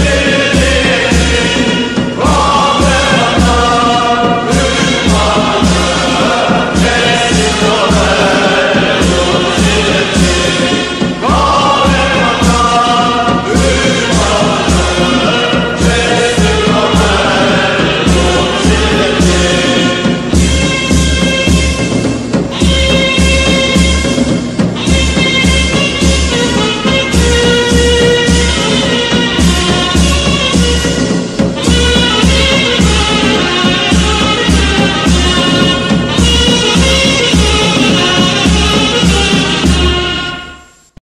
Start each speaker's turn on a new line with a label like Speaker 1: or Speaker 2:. Speaker 1: Hallelujah.